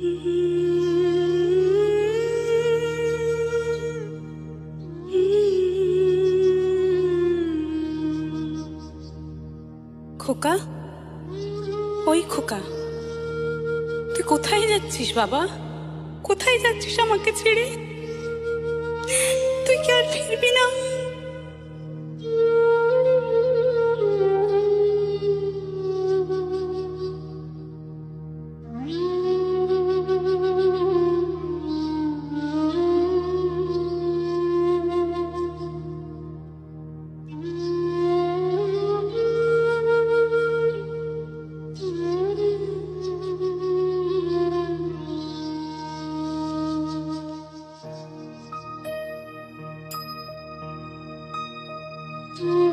খোকা? ওই খোকা। তুই কোথায় যাচ্ছিস বাবা? কোথায় যাচ্ছিস আমাকে ছেড়ে? তুই কি আর ফিরবি না? Mm-hmm.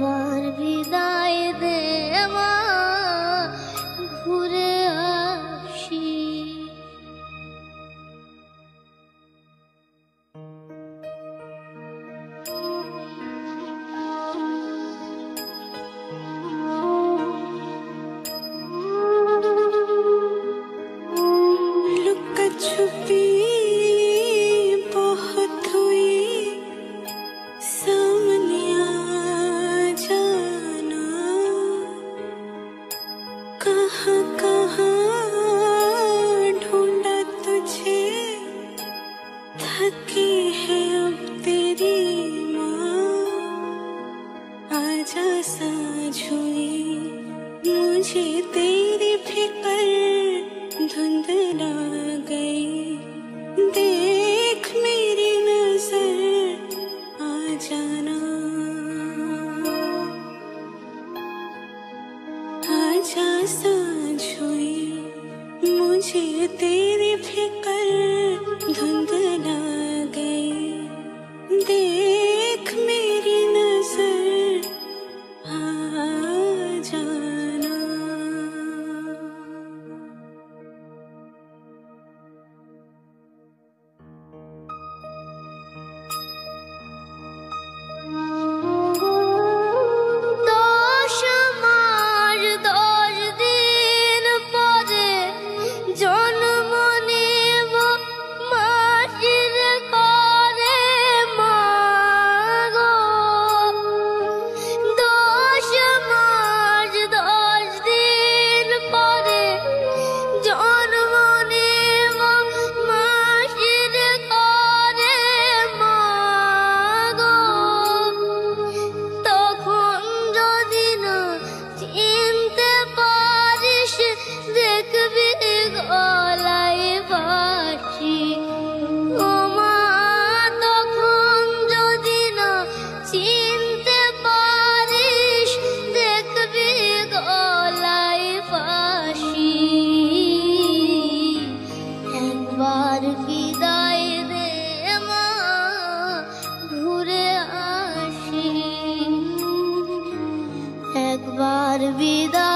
बार विदाई दे अमा घूरे मुझे तेरी फिकर धुंधला गई। देख मेरी नज़र आ जाना। आजा साझ हुई, मुझे तेरी फिकर धुंधला দেখবি গলায় বাসি ও তখন যদি না চিনতে পারিস, দেখবি গলায় বাসি একবার বিদায় দে মা, ঘুরে আসি। একবার বিদায়